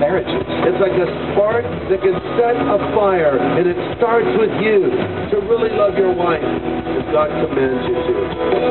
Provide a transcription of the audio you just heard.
marriages. It's like a spark that can set a fire, and it starts with you to really love your wife as God commands you to.